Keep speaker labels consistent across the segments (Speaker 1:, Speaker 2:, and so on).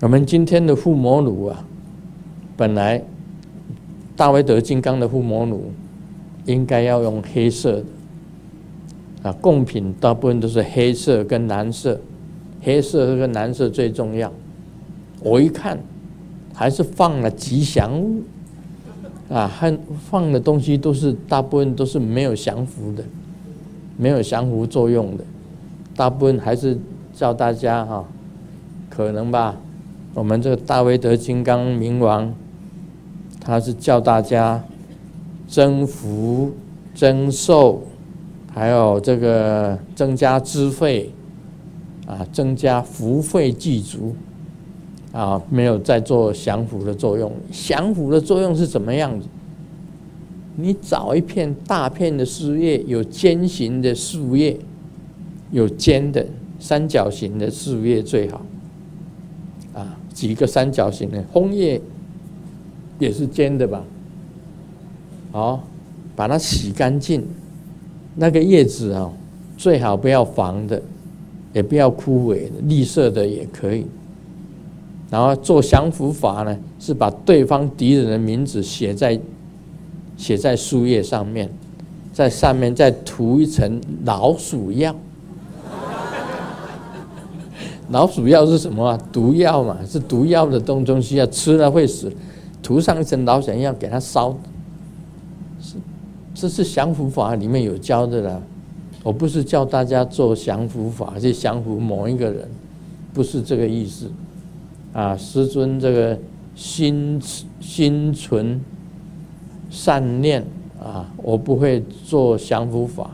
Speaker 1: 我们今天的护摩炉啊，本来大威德金刚的护摩炉应该要用黑色的啊，贡品大部分都是黑色跟蓝色，黑色跟蓝色最重要。我一看，还是放了吉祥物啊，还放的东西都是大部分都是没有降服的，没有降服作用的，大部分还是叫大家哈，可能吧。我们这个大威德金刚明王，他是叫大家增福、增寿，还有这个增加资费啊，增加福慧具足啊，没有在做降福的作用。降福的作用是怎么样子？你找一片大片的树叶，有尖形的树叶，有尖的三角形的树叶最好。啊几个三角形的枫叶也是尖的吧？好，把它洗干净。那个叶子啊，最好不要黄的，也不要枯萎的，绿色的也可以。然后做降服法呢，是把对方敌人的名字写在写在树叶上面，在上面再涂一层老鼠药。老鼠药是什么啊？毒药嘛，是毒药的东东西啊，吃了会死。涂上一层老鼠药给它烧，是这是降伏法里面有教的啦。我不是教大家做降伏法去降服某一个人，不是这个意思。啊，师尊这个心心存善念啊，我不会做降伏法，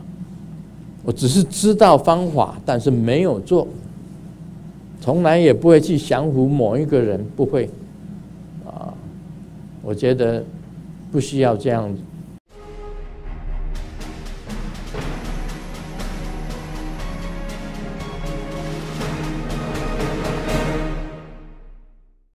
Speaker 1: 我只是知道方法，但是没有做。从来也不会去降服某一个人，不会，啊，我觉得不需要这样子。